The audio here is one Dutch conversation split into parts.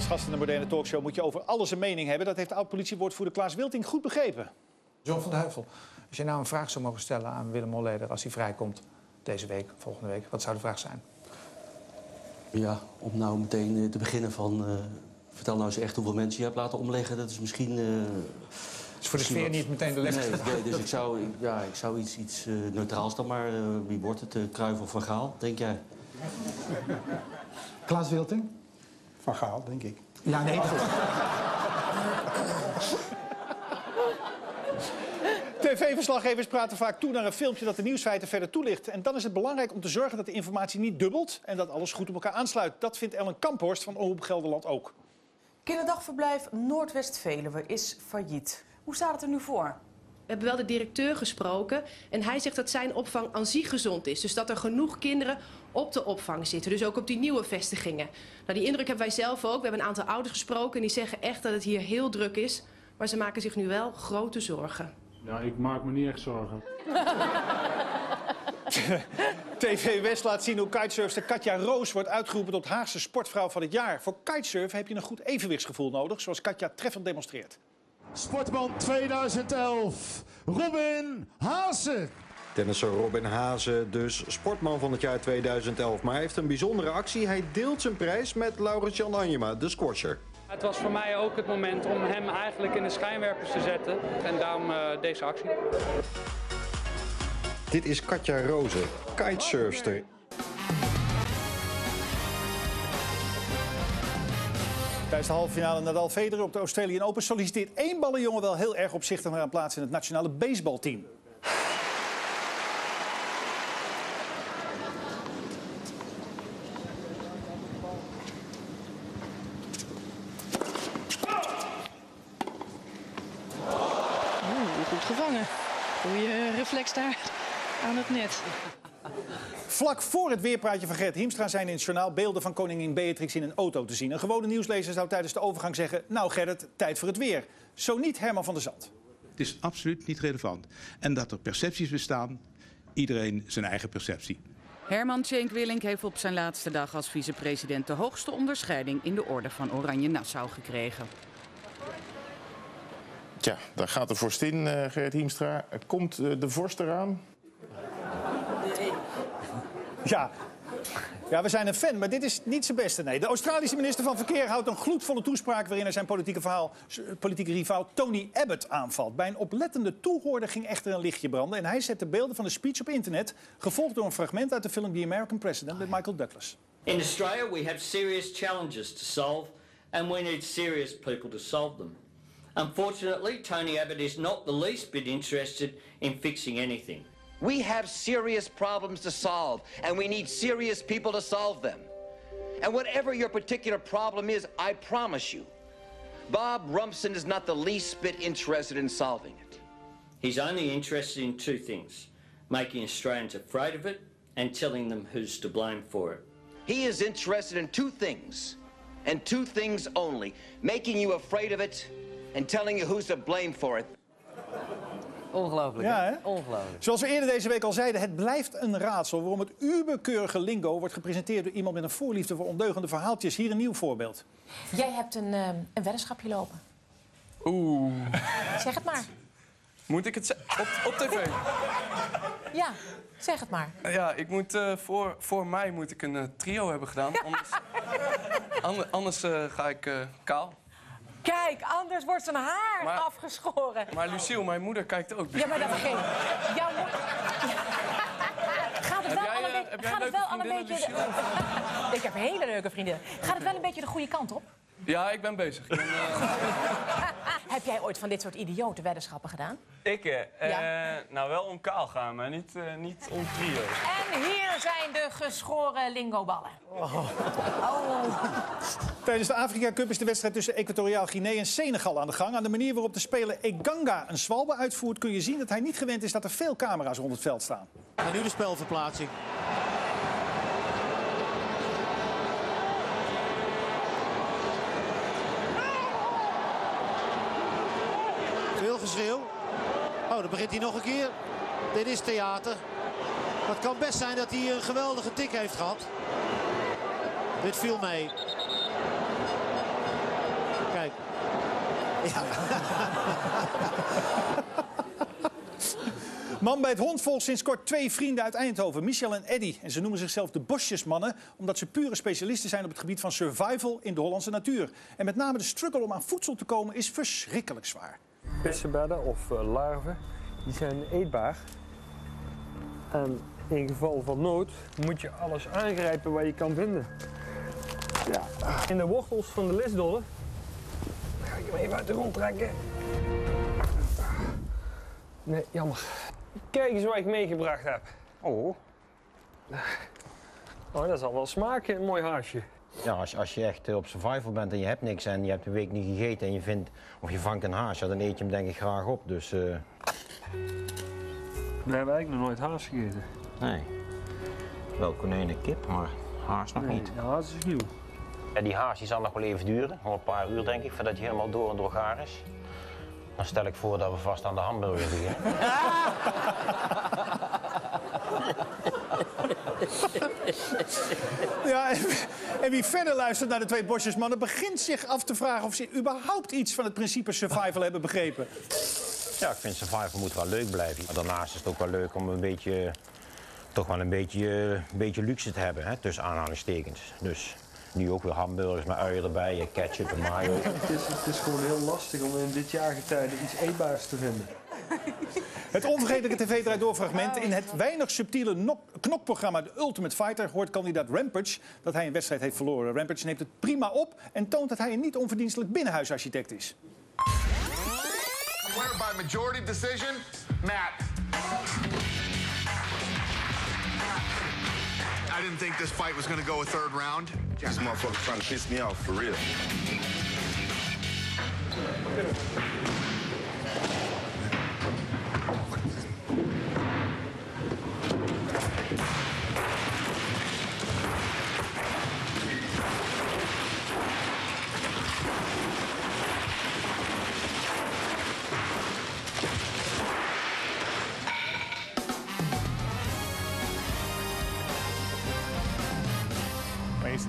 Als gast in de moderne talkshow moet je over alles een mening hebben. Dat heeft oud-politiewoordvoerder Klaas Wilting goed begrepen. John van de Heuvel, als je nou een vraag zou mogen stellen aan Willem Holleder als hij vrijkomt deze week, volgende week, wat zou de vraag zijn? Ja, om nou meteen eh, te beginnen van... eh, vertel nou eens echt hoeveel mensen je hebt laten omleggen. Dat is misschien... eh, is voor de sfeer wat- niet meteen de lekkerste Nee, nee, dus ik zou, ja, ik zou iets, iets neutraals dan maar... eh, wie wordt het? Uh, Kruijff of Van Gaal, denk jij? Klaas Wilting? Van Gaal, denk ik. Ja, nee, dat TV-verslaggevers praten vaak toe naar een filmpje dat de nieuwsfeiten verder toelicht. En dan is het belangrijk om te zorgen dat de informatie niet dubbelt... en dat alles goed op elkaar aansluit. Dat vindt Ellen Kamphorst van Omroep Gelderland ook. Kinderdagverblijf Noordwest-Veluwe is failliet. Hoe staat het er nu voor? We hebben wel de directeur gesproken en hij zegt dat zijn opvang aan zich gezond is. Dus dat er genoeg kinderen op de opvang zitten. Dus ook op die nieuwe vestigingen. Nou, die indruk hebben wij zelf ook. We hebben een aantal ouders gesproken en die zeggen echt dat het hier heel druk is. Maar ze maken zich nu wel grote zorgen. Ja, ik maak me niet echt zorgen. TV West laat zien hoe kitesurfster Katja Roos wordt uitgeroepen tot Haagse sportvrouw van het jaar. Voor kitesurfen heb je een goed evenwichtsgevoel nodig, zoals Katja treffend demonstreert. Sportman 2011, Robin Haase. Tennisser Robin Haase, dus sportman van het jaar 2011. Maar hij heeft een bijzondere actie. Hij deelt zijn prijs met Laurens-Jan Anjema, de squasher. Het was voor mij ook het moment om hem eigenlijk in de schijnwerpers te zetten. En daarom eh, deze actie. Dit is Katja Roze, kitesurfster. Tijdens de halve finale Nadal Federer op de Australian Open solliciteert één ballenjongen wel heel erg opzichtig naar een plaats in het nationale baseballteam. Oeh, goed gevangen. Goeie reflex daar aan het net. Vlak voor het weerpraatje van Gert Hiemstra zijn in het journaal beelden van koningin Beatrix in een auto te zien. Een gewone nieuwslezer zou tijdens de overgang zeggen: Nou Gerrit, tijd voor het weer. Zo niet Herman van der Zand. Het is absoluut niet relevant. En dat er percepties bestaan, iedereen zijn eigen perceptie. Herman Tjenk Willink heeft op zijn laatste dag als vicepresident de hoogste onderscheiding in de orde van Oranje Nassau gekregen. Tja, daar gaat de vorstin, eh Gerrit Hiemstra. Komt eh, de vorst eraan? Ja. ja, we zijn een fan, maar dit is niet zijn beste. Nee. De Australische minister van Verkeer houdt een gloedvolle toespraak... waarin hij zijn politieke, verhaal, z- politieke rivaal Tony Abbott aanvalt. Bij een oplettende toehoorder ging echter een lichtje branden... en hij zette beelden van de speech op internet... gevolgd door een fragment uit de film The American President met Michael Douglas. In Australia, we have serious challenges to solve, and we need serious people to solve them. Unfortunately, Tony Abbott is not the least bit interested in fixing anything. We have serious problems to solve, and we need serious people to solve them. And whatever your particular problem is, I promise you, Bob Rumpson is not the least bit interested in solving it. He's only interested in two things making Australians afraid of it and telling them who's to blame for it. He is interested in two things, and two things only making you afraid of it and telling you who's to blame for it. Ongelooflijk. Ja, hè? Ongelooflijk. Zoals we eerder deze week al zeiden, het blijft een raadsel... waarom het uberkeurige lingo wordt gepresenteerd door iemand met een voorliefde voor ondeugende verhaaltjes. Hier een nieuw voorbeeld. Jij hebt een, eh, een weddenschapje lopen. Oeh. Zeg het maar. Moet ik het op, op tv? Ja, zeg het maar. Ja, ik moet, eh, voor, voor mij moet ik een eh, trio hebben gedaan. Anders, ander- anders eh, ga ik eh, kaal. Kijk, anders wordt zijn haar Maar- afgeschoren. Maar Lucille, mijn moeder kijkt ook. Ja, maar dat geen. Jouw mo- Gaat het wel jij, een beetje... heb jij Gaat het leuke wel al een vriendinnen, beetje... de- Ik heb hele leuke vrienden. Gaat het wel een beetje de goede kant op? Ja, ik ben bezig. Ik ben, eh, Heb jij ooit van dit soort idiote weddenschappen gedaan? Ik, eh, Ja. eh, nou wel om kaal gaan, maar niet, eh, niet om trio. En hier zijn de geschoren lingoballen. Oh. Tijdens de Afrika Cup is de wedstrijd tussen Equatoriaal Guinea en Senegal aan de gang. Aan de manier waarop de speler Eganga een zwalbe uitvoert... kun je zien dat hij niet gewend is dat er veel camera's rond het veld staan. En nu de spelverplaatsing. Veel Oh, dan begint hij nog een keer. Dit is theater. Het kan best zijn dat hij een geweldige tik heeft gehad. Dit viel mee. Man bij het hond volgt sinds kort twee vrienden uit Eindhoven, Michel en Eddy. En ze noemen zichzelf de Bosjesmannen, omdat ze pure specialisten zijn op het gebied van survival in de Hollandse natuur. En met name de struggle om aan voedsel te komen is verschrikkelijk zwaar. Pissenbedden of uh, larven, die zijn eetbaar. En in geval van nood moet je alles aangrijpen wat je kan vinden. Ja. In de wortels van de lisdollen ga ik hem even uit de grond trekken. Nee, jammer. Kijk eens wat ik meegebracht heb. Oh. Oh, dat zal wel smaken, een mooi haasje. Ja, als, als je echt op survival bent en je hebt niks en je hebt een week niet gegeten en je vindt, of je vangt een haas, ja, dan eet je hem denk ik graag op. Dus, uh... We hebben eigenlijk nog nooit haas gegeten. Nee. Wel konijn en kip, maar haas nog nee, niet. De haas is nieuw. En die haas die zal nog wel even duren, nog een paar uur denk ik, voordat hij helemaal door en door gaar is. Dan stel ik voor dat we vast aan de hamburger beginnen. Ja, en, en wie verder luistert naar de twee bosjesmannen... begint zich af te vragen of ze überhaupt iets van het principe survival hebben begrepen. Ja, ik vind survival moet wel leuk blijven. Maar daarnaast is het ook wel leuk om een beetje... toch wel een beetje, een beetje luxe te hebben, hè, tussen aanhalingstekens. Dus nu ook weer hamburgers met uien erbij, en ketchup en mayo. Het is, het is gewoon heel lastig om in dit jaargetijde iets eetbaars te vinden. Het onvergetelijke tv draait door fragment. In het weinig subtiele nok- knokprogramma The Ultimate Fighter hoort kandidaat Rampage dat hij een wedstrijd heeft verloren. Rampage neemt het prima op en toont dat hij een niet onverdienstelijk binnenhuisarchitect is. Winner by majority decision, Matt. I didn't think this fight was going to go a third round. This motherfucker trying to piss me off, for real.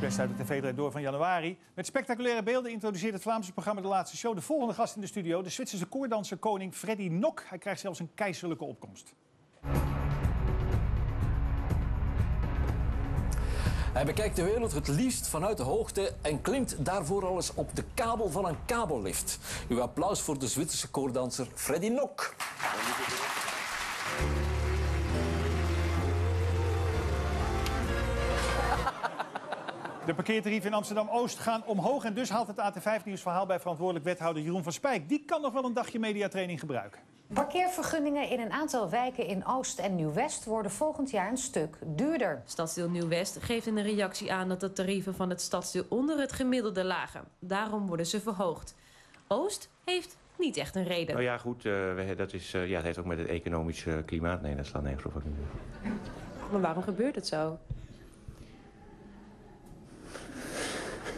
Beste uit de tv draait door van januari. Met spectaculaire beelden introduceert het Vlaamse programma De Laatste Show de volgende gast in de studio. De Zwitserse koordanser koning Freddy Nok. Hij krijgt zelfs een keizerlijke opkomst. Hij bekijkt de wereld het liefst vanuit de hoogte en klimt daarvoor al eens op de kabel van een kabellift. Uw applaus voor de Zwitserse koordanser Freddy Nok. De parkeertarieven in Amsterdam-Oost gaan omhoog. En dus haalt het AT5-nieuws verhaal bij verantwoordelijk wethouder Jeroen van Spijk. Die kan nog wel een dagje mediatraining gebruiken. Parkeervergunningen in een aantal wijken in Oost en Nieuw-West worden volgend jaar een stuk duurder. Stadsdeel Nieuw-West geeft in een reactie aan dat de tarieven van het stadsdeel onder het gemiddelde lagen. Daarom worden ze verhoogd. Oost heeft niet echt een reden. Nou ja, goed, eh, dat is, eh, ja, het heeft ook met het economische klimaat. Nee, dat slaat nergens op. Maar waarom gebeurt het zo?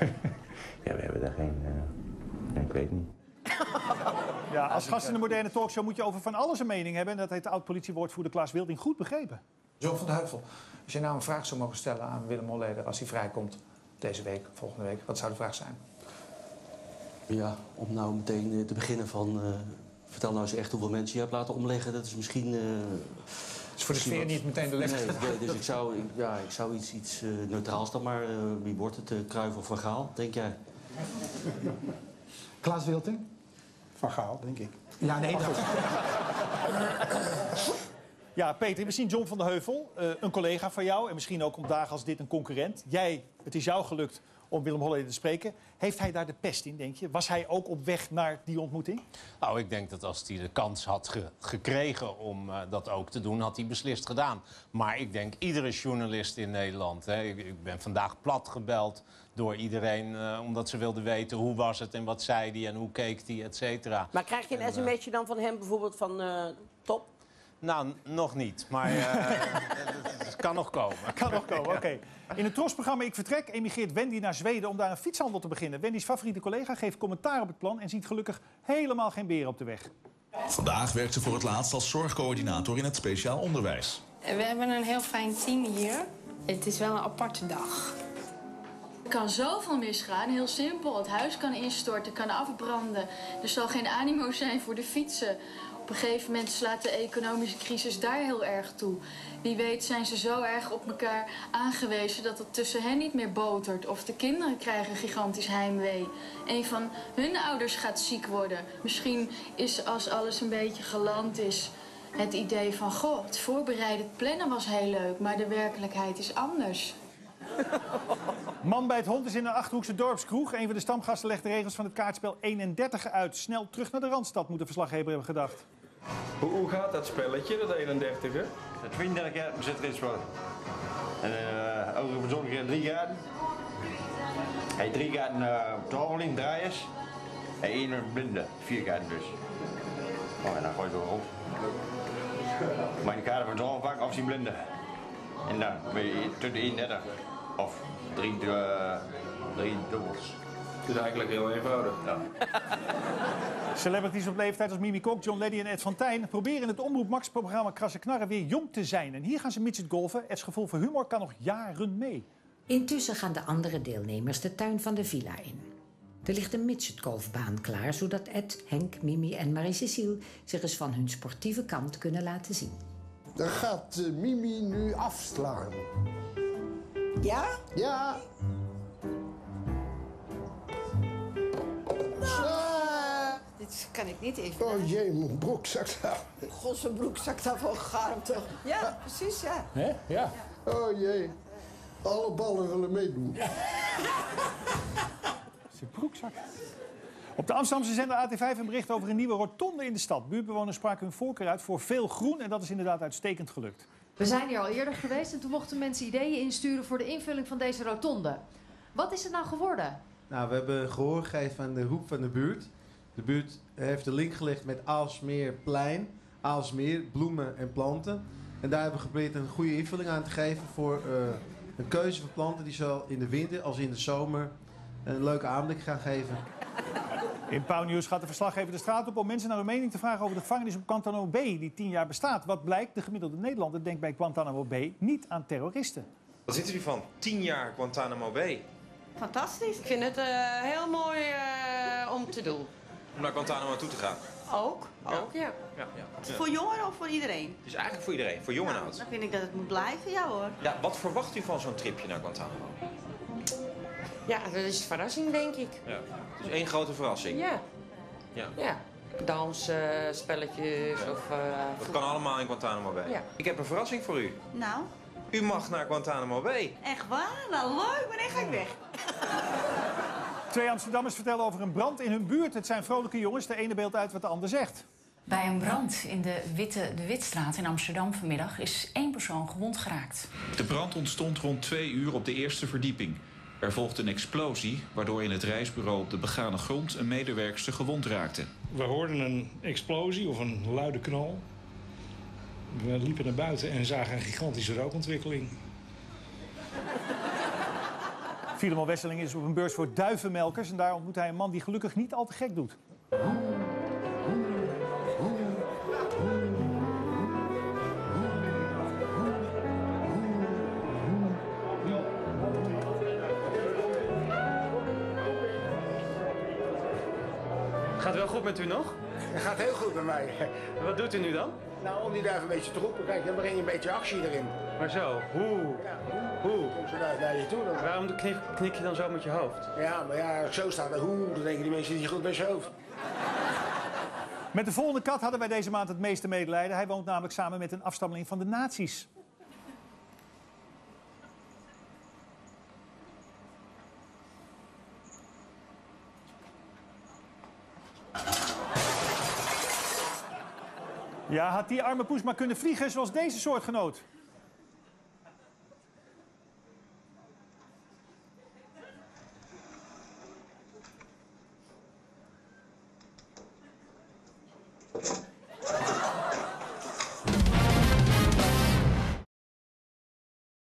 Ja, we hebben daar geen... eh, ik weet niet. Ja, als gast in de moderne talkshow moet je over van alles een mening hebben. En dat heeft de oud-politiewoordvoerder Klaas Wilding goed begrepen. John van de Heuvel, als je nou een vraag zou mogen stellen aan Willem Holleder als hij vrijkomt deze week, volgende week, wat zou de vraag zijn? Ja, om nou meteen eh, te beginnen van... eh, vertel nou eens echt hoeveel mensen je hebt laten omleggen. Dat is misschien... eh, is voor de misschien sfeer wat- niet meteen de les. Nee, nee, dus ik zou, ik- ja, ik zou iets, iets eh, neutraals dan maar... eh, wie wordt het? Uh, of Van Gaal, denk jij? Klaas Wilting? Van Gaal, denk ik. Ja, nee, dat... Ja, Peter, zien John van der Heuvel, eh, een collega van jou... en misschien ook op dagen als dit een concurrent. Jij, het is jou gelukt om Willem Holleder te spreken. Heeft hij daar de pest in, denk je? Was hij ook op weg naar die ontmoeting? Nou, ik denk dat als hij de kans had ge- gekregen om eh, dat ook te doen, had hij beslist gedaan. Maar ik denk iedere journalist in Nederland. Hè, ik, ik ben vandaag plat gebeld door iedereen, eh, omdat ze wilden weten hoe was het en wat zei hij en hoe keek hij, et cetera. Maar krijg je een En, eh, sms'je dan van hem bijvoorbeeld van eh, top? Nou, nog niet, maar eh, kan nog komen. Kan nog komen, oké. In het trosprogramma Ik Vertrek emigreert Wendy naar Zweden om daar een fietshandel te beginnen. Wendy's favoriete collega geeft commentaar op het plan en ziet gelukkig helemaal geen beren op de weg. Vandaag werkt ze voor het laatst als zorgcoördinator in het speciaal onderwijs. We hebben een heel fijn team hier. Het is wel een aparte dag. Kan zoveel misgaan, heel simpel. Het huis kan instorten, kan afbranden. Er zal geen animo zijn voor de fietsen. Op een gegeven moment slaat de economische crisis daar heel erg toe. Wie weet zijn ze zo erg op elkaar aangewezen dat het tussen hen niet meer botert. Of de kinderen krijgen gigantisch heimwee. Een van hun ouders gaat ziek worden. Misschien is als alles een beetje geland is het idee van... goh, het voorbereiden, het plannen was heel leuk, maar de werkelijkheid is anders. Man bij het hond is in een Achterhoekse dorpskroeg. Een van de stamgasten legt de regels van het kaartspel 31 uit. Snel terug naar de Randstad, moet de verslaggever hebben gedacht. Hoe, hoe gaat dat spelletje, dat 31e? 32 jaar zit er iets voor. En uh, over bezorgen drie graden. Hij drie graden uh, op de horeling, draaiers. En één blinde, vier graden dus. Oh, en dan gooi je zo op. Maar in de kader van het of die blinde. En dan ben je tussen 31 of drie, uh, drie dubbels. Het is eigenlijk heel eenvoudig. Ja. Celebrities op leeftijd als Mimi Kok, John Leddy en Ed van Tijn... proberen in het Omroep Max-programma Krasse Knarren weer jong te zijn. En hier gaan ze midget golfen. Het gevoel voor humor kan nog jaren mee. Intussen gaan de andere deelnemers de tuin van de villa in. Er ligt een midgetgolfbaan klaar, zodat Ed, Henk, Mimi en Marie-Cécile... zich eens van hun sportieve kant kunnen laten zien. Dan gaat uh, Mimi nu afslaan. Ja? Ja. Dit kan ik niet even. Oh jee, mijn broek zakt af. God, zijn broek zakt af van garm toch? Ja, precies, ja. Hè? Ja. Oh jee. Alle ballen willen meedoen. Zijn broekzak. Op de Amsterdamse zender AT5 een bericht over een nieuwe rotonde in de stad. Buurtbewoners spraken hun voorkeur uit voor veel groen en dat is inderdaad uitstekend gelukt. We zijn hier al eerder geweest en toen mochten mensen ideeën insturen voor de invulling van deze rotonde. Wat is het nou geworden? Nou, we hebben gehoor gegeven aan de hoek van de buurt. De buurt heeft de link gelegd met Aalsmeerplein, Aalsmeer, bloemen en planten. En daar hebben we geprobeerd een goede invulling aan te geven voor uh, een keuze van planten die zowel in de winter als in de zomer een leuke aanblik gaan geven. In Pauw Nieuws gaat de verslaggever de straat op om mensen naar hun mening te vragen over de gevangenis op Guantanamo Bay, die tien jaar bestaat. Wat blijkt, de gemiddelde Nederlander denkt bij Guantanamo Bay niet aan terroristen. Wat ziet u van? Tien jaar Guantanamo Bay. Fantastisch. Ik vind het uh, heel mooi uh, om te doen. Om naar Guantanamo toe te gaan? Ook, ook ja. ja. ja. Voor jongeren of voor iedereen? Het is eigenlijk voor iedereen, voor jong en oud. Dan vind ik dat het moet blijven, ja hoor. Ja, wat verwacht u van zo'n tripje naar Guantanamo? Ja, dat is een verrassing, denk ik. Ja, dus één grote verrassing. Ja. Ja. ja. Dansen, spelletjes ja. of... Uh, dat kan allemaal in Guantanamo Bay. Ja. Ik heb een verrassing voor u. Nou? U mag naar Guantanamo Bay. Echt waar? Nou, leuk. Wanneer ga ik weg? Twee Amsterdammers vertellen over een brand in hun buurt. Het zijn vrolijke jongens. De ene beeld uit wat de ander zegt. Bij een brand in de Witte de Witstraat in Amsterdam vanmiddag is één persoon gewond geraakt. De brand ontstond rond twee uur op de eerste verdieping. Er volgde een explosie, waardoor in het reisbureau op de begane grond een medewerkster gewond raakte. We hoorden een explosie of een luide knal. We liepen naar buiten en zagen een gigantische rookontwikkeling. Filemon Wesseling is op een beurs voor duivenmelkers en daar ontmoet hij een man die gelukkig niet al te gek doet. Gaat het wel goed met u nog? Het gaat heel goed met mij. Wat doet u nu dan? Nou, om die duif een beetje te roepen, kijk, dan breng je een beetje actie erin. Maar zo, hoe? Hoe? Kom ze duif naar je toe. Dan... Waarom knik, knik je dan zo met je hoofd? Ja, maar ja, als zo staat er hoe, dan denken die mensen die goed met zijn hoofd. Met de volgende kat hadden wij deze maand het meeste medelijden. Hij woont namelijk samen met een afstammeling van de nazi's. Ja, had die arme poes maar kunnen vliegen zoals deze soortgenoot.